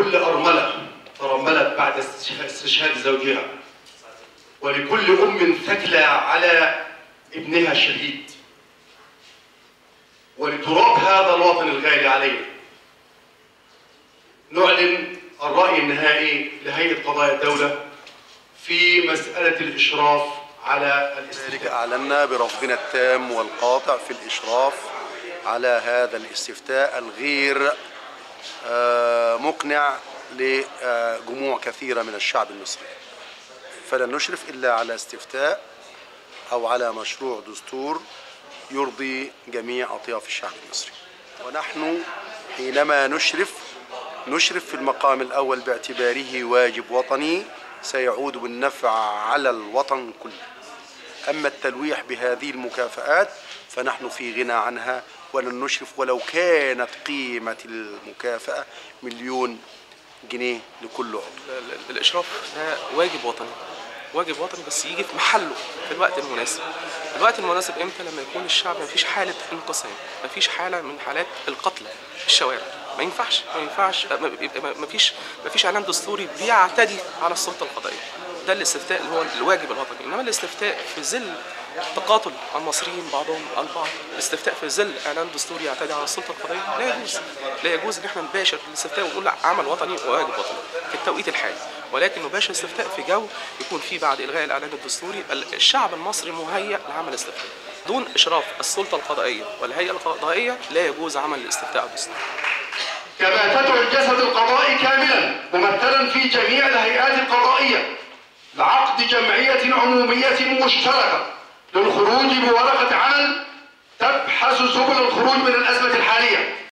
ولكل أرملة ترملت بعد استشهاد زوجها. ولكل أم ثكلى على ابنها الشهيد. ولتراب هذا الوطن الغالي علينا نعلن الرأي النهائي لهيئة قضايا الدولة في مسألة الإشراف على الاستفتاء. أعلنا برفضنا التام والقاطع في الإشراف على هذا الاستفتاء الغير مقنع لجموع كثيرة من الشعب المصري. فلن نشرف إلا على استفتاء أو على مشروع دستور يرضي جميع أطياف الشعب المصري. ونحن حينما نشرف نشرف في المقام الأول باعتباره واجب وطني سيعود بالنفع على الوطن كله. أما التلويح بهذه المكافآت فنحن في غنى عنها ولن نشرف ولو كانت قيمة المكافأة مليون جنيه لكل عضو. ال- ال- الإشراف ده واجب وطني. واجب وطني بس يجي في محله في الوقت المناسب. الوقت المناسب إمتى؟ لما يكون الشعب ما فيش حالة انقسام ما فيش حالة من حالات القتل في الشوارع. ما ينفعش ما ينفعش ما فيش ما فيش إعلان دستوري بيعتدي على السلطة القضائية. ده الاستفتاء اللي هو الواجب الوطني إنما الاستفتاء في ظل تقاتل المصريين بعضهم البعض الاستفتاء في ظل إعلان دستوري يعتدي على السلطة القضائيه لا يجوز. لا يجوز إن إحنا نباشر الاستفتاء ونقول عمل وطني وواجب وطني في التوقيت الحالي. ولكن نباشر الاستفتاء في جو يكون فيه بعد إلغاء الإعلان الدستوري ال- الشعب المصري مهيأ لعمل استفتاء دون إشراف السلطة القضائيه والهيئة القضائيه لا يجوز عمل الاستفتاء الدستوري كما تدعو الجسد القضائي كاملا ممثلا في جميع الهيئات القضائية. لعقد جمعية عمومية مشتركة للخروج بورقة عمل تبحث سبل الخروج من الأزمة الحالية.